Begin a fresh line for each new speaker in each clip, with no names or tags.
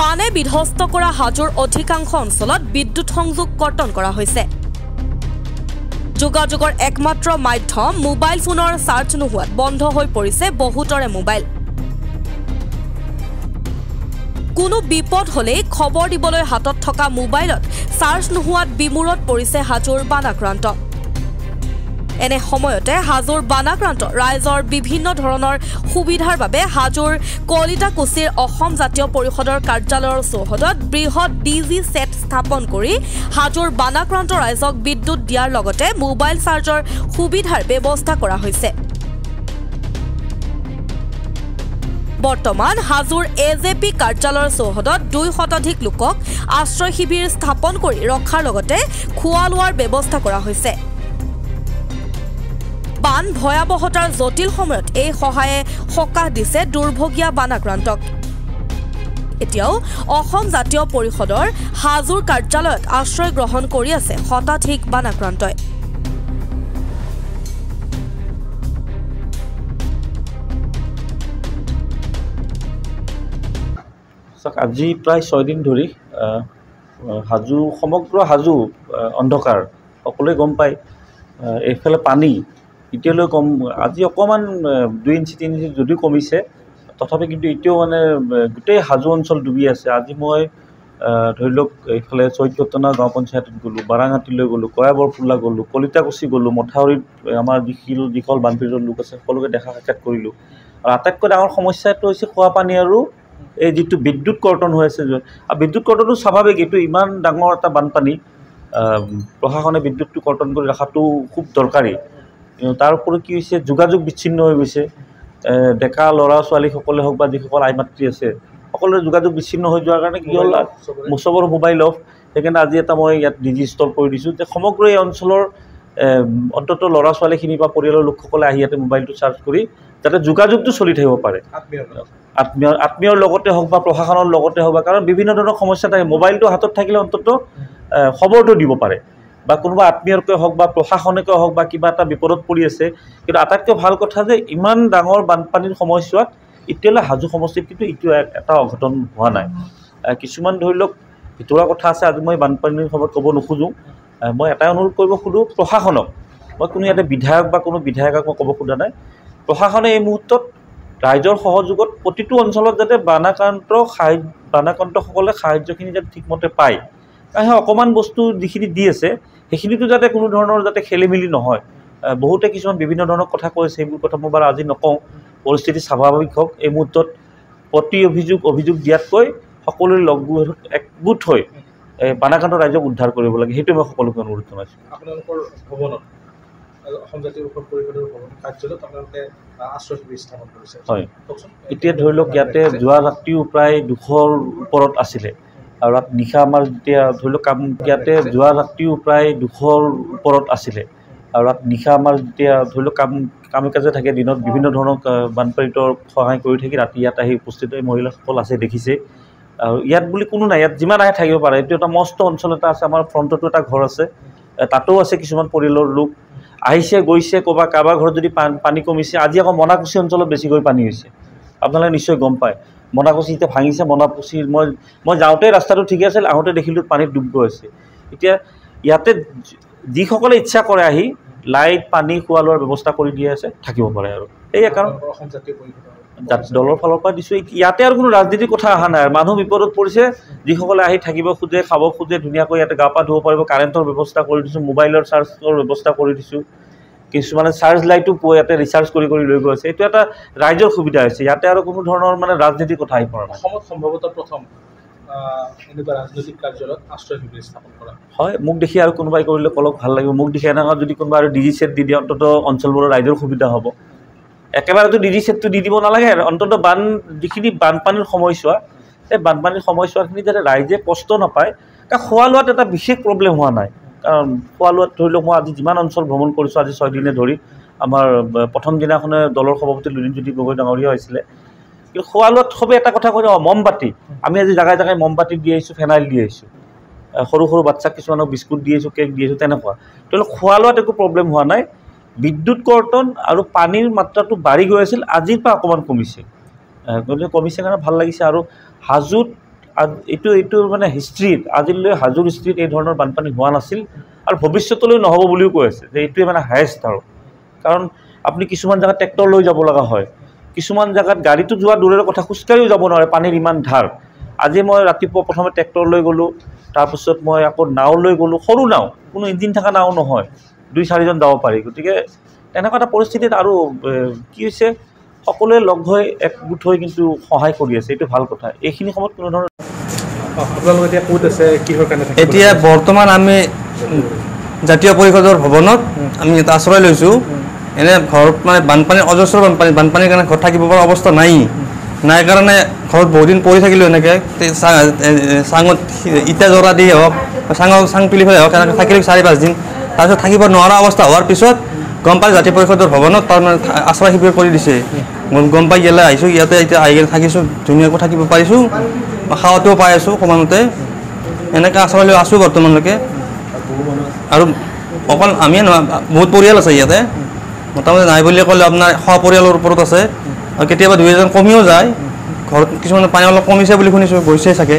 বানে বিধ্বস্ত কৰা হাজোৰ অধিকাংশ অঞ্চলত বিদ্যুৎ সংযোগ কৰ্তন কৰা হৈছে। যোগাযোগৰ একমাত্ৰ মাধ্যম মোবাইল ফোনৰ চাৰ্জ নোহোৱাত বন্ধ হৈ পৰিছে বহুতৰে মোবাইল। কোনো বিপদ হ'লেই খবৰ দিবলৈ হাতত থকা মোবাইলত চাৰ্জ নোহোৱাত বিমূৰত পৰিছে হাজোৰ বানাক্ৰান্ত। এনে সময়তে হাজোৰ বানাক্ৰান্ত ৰাইজৰ বিভিন্ন ধৰণৰ সুবিধাৰ বাবে হাজোৰ কলিতাকুছিৰ অসম জাতীয় পৰিষদৰ কাৰ্যালয়ৰ চৌহদত বৃহৎ ডি জি ছেট স্থাপন কৰি হাজোৰ বানাক্ৰান্ত ৰাইজক বিদ্যুৎ দিয়াৰ লগতে মোবাইল চাৰ্জৰ সুবিধাৰ ব্যৱস্থা কৰা হৈছে। বৰ্তমান হাজোৰ এ জে পি কাৰ্যালয়ৰ চৌহদত দুই শতাধিক লোকক আশ্ৰয় শিবিৰ স্থাপন কৰি ৰখাৰ লগতে খোৱা লোৱাৰ ব্যৱস্থা কৰা হৈছে। বান ভয়াৱহতাৰ জটিল সময়ত এই সহায়ে সকাহ দিছে দুৰ্ভগীয়া বানাক্ৰান্তক। এতিয়াও অসম জাতীয় পৰিষদৰ হাজোৰ কাৰ্যালয়ত আশ্ৰয় গ্ৰহণ কৰি আছে শতাধিক বানাক্ৰান্তই।
আজি প্ৰায় ছয়দিন ধৰি হাজো সমগ্ৰ হাজো অন্ধকাৰ সকলোৱে গম পায় এইফালে পানী এতিয়ালৈ কম আজি অকণমান দুই ইঞ্চি তিনি ইঞ্চি যদিও কমিছে তথাপি কিন্তু এতিয়াও মানে গোটেই হাজো অঞ্চল ডুবি আছে। আজি মই ধৰি লওক এইফালে চৈত্যতনা গাঁও পঞ্চায়তত গ'লোঁ বাৰাঙাটিলৈ গ'লোঁ কয়াবৰফুলা গ'লোঁ কলিতাকুচি গ'লোঁ মথাউৰিত আমাৰ যিখিনি যিসকল বানপীড়িত লোক আছে সকলোকে দেখা সাক্ষাৎ কৰিলোঁ। আৰু আটাইতকৈ ডাঙৰ সমস্যাটো হৈছে খোৱা পানী আৰু এই যিটো বিদ্যুৎ কৰ্তন হৈ আছে আৰু বিদ্যুৎ কৰ্তনটো স্বাভাৱিক এইটো ইমান ডাঙৰ এটা বানপানী প্ৰশাসনে বিদ্যুৎটো কৰ্তন কৰি ৰখাটো খুব দৰকাৰী। তাৰ উপৰি কি হৈছে যোগাযোগ বিচ্ছিন্ন হৈ গৈছে। ডেকা ল'ৰা ছোৱালীসকলে হওক বা যিসকল আই মাতৃ আছে সকলোৰে যোগাযোগ বিচ্ছিন্ন হৈ যোৱাৰ কাৰণে কি হ'ল চবৰে। মোবাইল অফ সেইকাৰণে আজি এটা মই ইয়াত ডিজিষ্টল কৰি দিছোঁ যে সমগ্ৰ এই অঞ্চলৰ অন্ততঃ ল'ৰা ছোৱালীখিনি বা পৰিয়ালৰ লোকসকলে আহি ইয়াতে মোবাইলটো চাৰ্জ কৰি যাতে যোগাযোগটো চলি থাকিব পাৰে। আত্মীয় আত্মীয়ৰ লগতে হওক বা প্ৰশাসনৰ লগতে হওক বা কাৰণ বিভিন্ন ধৰণৰ সমস্যা থাকে মোবাইলটো হাতত থাকিলে অন্ততঃ খবৰটো দিব পাৰে। বা কোনোবা আত্মীয়ৰকৈ হওক বা প্ৰশাসনকে হওক বা কিবা এটা বিপদত পৰি আছে কিন্তু আটাইতকৈ ভাল কথা যে ইমান ডাঙৰ বানপানীৰ সময়ছোৱাত এতিয়ালৈ হাজো সমষ্টিত কিন্তু এইটো এটা অঘটন হোৱা নাই। কিছুমান ধৰি লওক ভিতৰুৱা কথা আছে আজি মই বানপানীৰ সময়ত ক'ব নোখোজোঁ। মই এটাই অনুৰোধ কৰিব খোজোঁ প্ৰশাসনক মই কোনো ইয়াতে বিধায়ক বা কোনো বিধায়কক মই ক'ব খোজা নাই। প্ৰশাসনে এই মুহূৰ্তত ৰাইজৰ সহযোগত প্ৰতিটো অঞ্চলত যাতে বানাক্ৰান্ত সাহায্য বানাক্ৰান্তসকলে সাহায্যখিনি যাতে ঠিকমতে পায়। কাৰণ সেই অকণমান বস্তু যিখিনি দি আছে সেইখিনিতো যাতে কোনো ধৰণৰ যাতে খেলি মেলি নহয় বহুতে কিছুমান বিভিন্ন ধৰণৰ কথা কৈছে সেইবোৰ কথা মই বাৰু আজি নকওঁ। পৰিস্থিতি স্বাভাৱিক হওক এই মুহূৰ্তত প্ৰতি অভিযোগ অভিযোগ দিয়াতকৈ সকলোৰে লগগোট একগোট হৈ এই বানাক্ৰান্ত ৰাইজক উদ্ধাৰ কৰিব লাগে। সেইটোৱে মই সকলোকে অনুৰোধ জনাইছোঁ।
আপোনালোকৰ ভৱনত আৰু অসম জাতীয় পৰিষদ পৰিষদৰ ভৱন কাৰ্যালয়ত আপোনালোকে আহ, আশ্ৰয় শিবিৰ স্থাপন কৰিছে।
হয়। এতিয়া ধৰি লওক ইয়াতে যোৱা ৰাতিও প্ৰায় দুশৰ ওপৰত আছিলে। আৰু ৰাত নিশা আমাৰ যেতিয়া ধৰি লওক কাম ইয়াতে যোৱা ৰাতিও প্ৰায় দুশৰ ওপৰত আছিলে। আৰু ৰাত নিশা আমাৰ যেতিয়া ধৰি লওক কাম কামে কাজে থাকে দিনত বিভিন্ন ধৰণৰ বানপীড়িতৰ সহায় কৰি থাকি ৰাতি ইয়াত আহি উপস্থিত হৈ মহিলাসকল আছে দেখিছে। আৰু ইয়াত বুলি কোনো নাই ইয়াত যিমান আহে থাকিব পাৰে। এইটো এটা মস্ত অঞ্চল এটা আছে আমাৰ ফ্ৰণ্টতো এটা ঘৰ আছে। তাতো আছে কিছুমান পৰিয়ালৰ লোক। আহিছে গৈছে ক'ৰবাত কাৰোবাৰ ঘৰত যদি পানী কমিছে আজি আকৌ মনাকুচি অঞ্চলত বেছিকৈ পানী হৈছে। আপোনালোকে নিশ্চয় গম পায়। মনাকুচি এতিয়া ভাঙিছে মনাকুচিৰ মই মই যাওঁতে ৰাস্তাটো ঠিকে আছিল আহোঁতে দেখিলোঁ পানীত ডুব গৈ আছে। এতিয়া ইয়াতে যিসকলে ইচ্ছা কৰে আহি লাইট পানী খোৱা লোৱাৰ ব্যৱস্থা কৰি দি আছে থাকিব পাৰে আৰু। সেয়ে কাৰণ দলৰ ফালৰ পৰা দিছোঁ। ইয়াতে আৰু কোনো ৰাজনীতিৰ কথা অহা নাই। মানুহ বিপদত পৰিছে যিসকলে আহি থাকিব খোজে খাব খোজে ধুনীয়াকৈ ইয়াতে গা পা ধুব পাৰিব কাৰেণ্টৰ ব্যৱস্থা কৰি দিছোঁ মোবাইলৰ চাৰ্জৰ ব্যৱস্থা কৰি দিছোঁ। কিছুমানে চাৰ্জ লাইটো পোৱা ইয়াতে ৰিচাৰ্জ কৰি কৰি লৈ গৈ আছে এইটো এটা ৰাইজৰ সুবিধা হৈছে। ইয়াতে আৰু কোনো ধৰণৰ মানে ৰাজনীতিৰ কথা আহি পৰা নাই।
অসমত সম্ভৱতঃ প্ৰথম আহ, এনেকুৱা ৰাজনৈতিক কাৰ্যালয়ত আশ্ৰয় শিবিৰ স্থাপন কৰা।
হয় মোক দেখি আৰু কোনোবাই কৰিলে কলক ভাল লাগিব। মোক দেখি এনেকুৱা যদি কোনোবা আৰু ডি জি ছেট দি দিয়ে অন্ততঃ অঞ্চলবোৰৰ ৰাইজৰ সুবিধা হ'ব। একেবাৰেতো ডি জি ছেটটো দি দিব নালাগে। অন্ততঃ বান যিখিনি বানপানীৰ সময়ছোৱা এই বানপানীৰ সময়ছোৱাখিনি যাতে ৰাইজে কষ্ট নাপায় খোৱা লোৱাত এটা বিশেষ প্ৰব্লেম হোৱা নাই। কাৰণ খোৱা লোৱাত ধৰি লওক মই আজি যিমান অঞ্চল ভ্ৰমণ কৰিছোঁ আজি ছয়দিনে ধৰি আমাৰ প্ৰথম দিনাখনে দলৰ সভাপতি লুৰিণজ্যোতি গগৈ ডাঙৰীয়া হৈছিলে। কিন্তু খোৱা লোৱাত চবেই এটা কথা কৈ অঁ মমবাতি। আমি আজি জেগাই জেগাই মমবাতি দি আহিছোঁ ফেনাইল দি আহিছোঁ। আহ, সৰু সৰু বাচ্চাক কিছুমানক বিস্কুট দি আহিছোঁ কেক দি আহিছোঁ তেনেকুৱা। তেওঁলোক খোৱা লোৱাত একো প্ৰব্লেম হোৱা নাই। বিদ্যুৎ কৰ্তন আৰু পানীৰ মাত্ৰাটো বাঢ়ি গৈ আছিল আজিৰ পৰা অকণমান কমিছে। কমিছে কাৰণে ভাল লাগিছে আৰু হাজোত এইটো এইটো মানে হিষ্ট্ৰীত আজিলৈ হাজোৰ হিষ্ট্ৰীত এই ধৰণৰ বানপানী হোৱা নাছিল আৰু ভৱিষ্যতলৈ নহ'ব বুলিও কৈ আছে যে এইটোৱে মানে হায়েষ্ট আৰু। কাৰণ আপুনি কিছুমান জেগাত ট্ৰেক্টৰ লৈ যাব লগা হয়। কিছুমান জেগাত গাড়ীটো যোৱা দূৰৰে কথা খোজকাঢ়িও যাব নোৱাৰে পানীৰ ইমান ধাৰ। আজি মই ৰাতিপুৱা প্ৰথমে ট্ৰেক্টৰ লৈ গ'লোঁ তাৰপিছত মই আকৌ নাও লৈ গ'লোঁ সৰু নাও কোনো ইঞ্জিন থকা নাও নহয়। দুই চাৰিজন যাব পাৰি। গতিকে তেনেকুৱা এটা পৰিস্থিতিত আৰু কি হৈছে? সকলোৱে লগ হৈ একগোট হৈ কিন্তু সহায় কৰি আছে এইটো ভাল কথা। এইখিনি সময়ত কোনো ধৰণৰ
এতিয়া?
বৰ্তমান আমি জাতীয় পৰিষদৰ ভৱনত আমি এটা আশ্ৰয় লৈছোঁ। এনে ঘৰত মানে বানপানী অজস্ৰ বানপানী বানপানীৰ কাৰণে ঘৰত থাকিব পৰা অৱস্থা নাই। নাই কাৰণে ঘৰত বহুত দিন পৰি থাকিলোঁ এনেকৈ। চাঙত ইটা জৰা দি হওক চাঙৰ চাং ফেলাই হওক এনেকৈ থাকিলোঁ চাৰি পাঁচদিন তাৰপিছত থাকিব নোৱাৰা অৱস্থা হোৱাৰ পিছত গম পাই জাতীয় পৰিষদৰ ভৱনত তাৰমানে আশ্ৰয় শিবিৰ কৰি দিছে। গম পাই ইয়ালৈ আহিছোঁ ইয়াতে এতিয়া আহি থাকিছোঁ ধুনীয়াকৈ থাকিব পাৰিছোঁ। খাৱাটোও পাই আছোঁ সময়মতে। এনেকৈ আশ্ৰয় লৈ আছোঁ বৰ্তমানলৈকে। আৰু অকল আমিয়ে নহয় বহুত পৰিয়াল আছে ইয়াতে। মোটামুটি নাই বুলি ক'লে আপোনাৰ শ পৰিয়ালৰ ওপৰত আছে। আৰু কেতিয়াবা দুই এজন কমিও যায়। ঘৰত কিছুমান পানী অলপ কমিছে বুলি শুনিছোঁ গৈছে চাগে।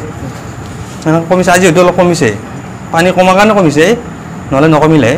এনেকৈ কমিছে আজি হয়তো অলপ কমিছে। পানী কমাৰ কাৰণে কমিছে নহ'লে নকমিলে।